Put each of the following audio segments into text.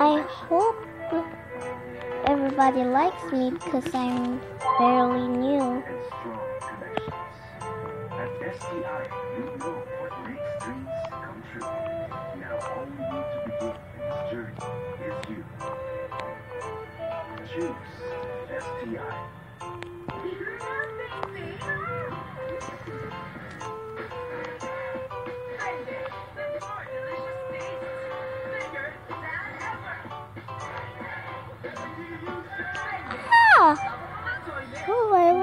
I hope everybody likes me because I'm fairly new. At STI,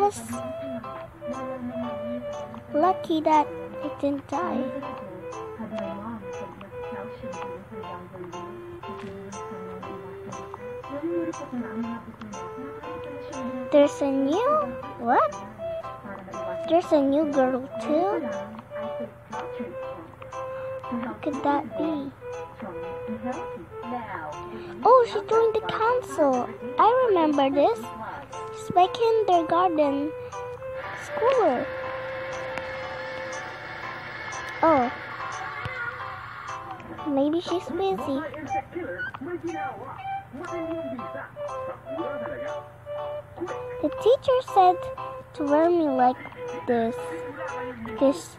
was lucky that it didn't die. There's a new what? There's a new girl too. Who could that be? Oh, she joined the council. I remember this. She's my kindergarten schooler. Oh. Maybe she's busy. The teacher said to wear me like this because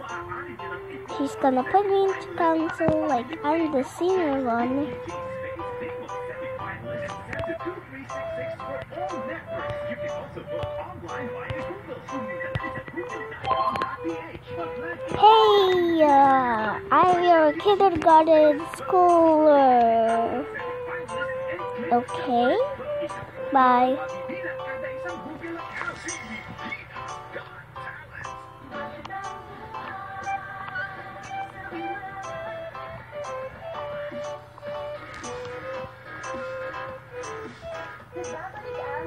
she's gonna put me into council like I'm the senior one. Hey, uh, I'm your kindergarten schooler. Okay, bye.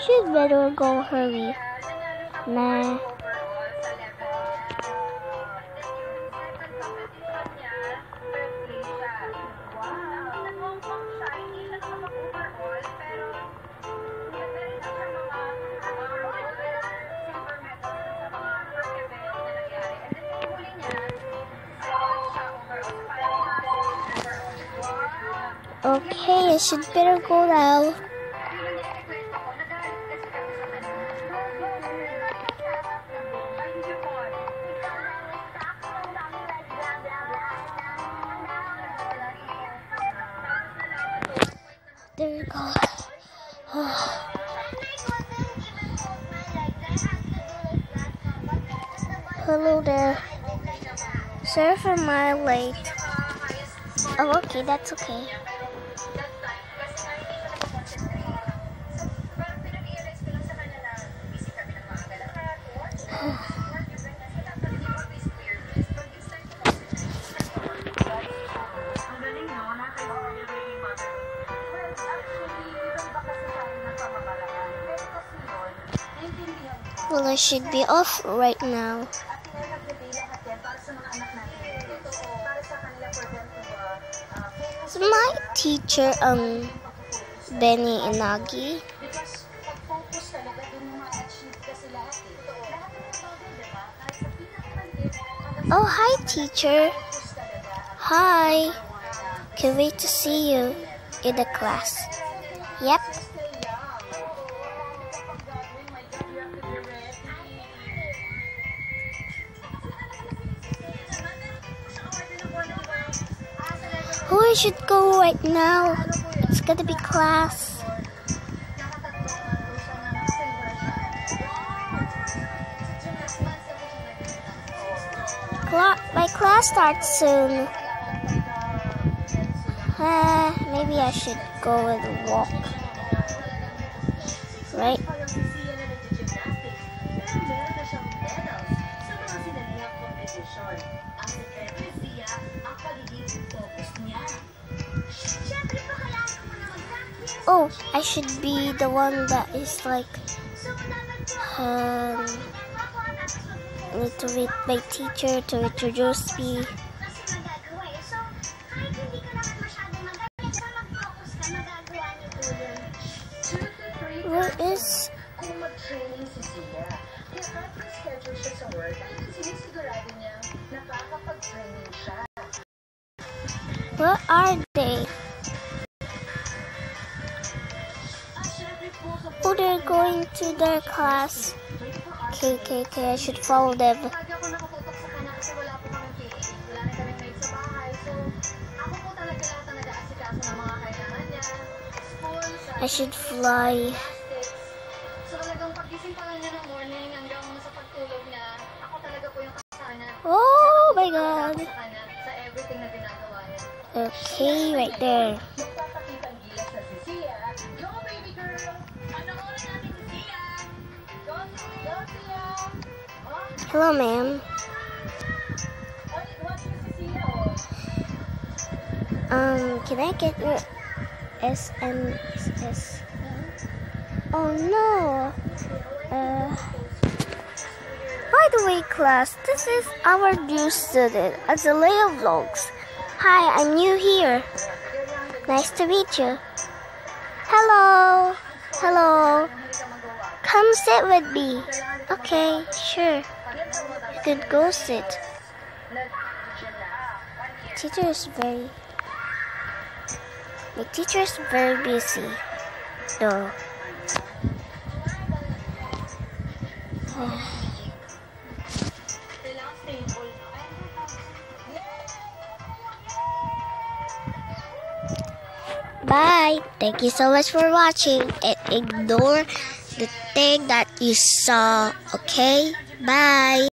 She'd better go hurry. Nah. Okay, I should better go now. There you. Hello there. Sorry for my late. Oh, okay, that's okay. Well, I should be off right now. Is my teacher, um, Benny Inagi? Oh, hi, teacher. Hi. Can't wait to see you in the class. Yep. I should go right now. It's gonna be class. Cla- my class starts soon. Uh, maybe I should go and walk. Right? Oh, I should be the one that is like, um, to meet my teacher to introduce me. Where are they? Oh, they're going to their class. Okay, okay, okay. I should follow them. I should fly. Oh my god. Okay, right there. Hello, ma'am. Um, can I get your SMSS? Oh no. Uh, by the way, class, this is our new student, Azalea Vlogs. Hi, I'm new here. Nice to meet you. Hello. Hello. Come sit with me. Okay, sure. You could go sit. Teacher is very my teacher is very busy, though. Bye. Thank you so much for watching and ignore the thing that you saw. Okay? Bye.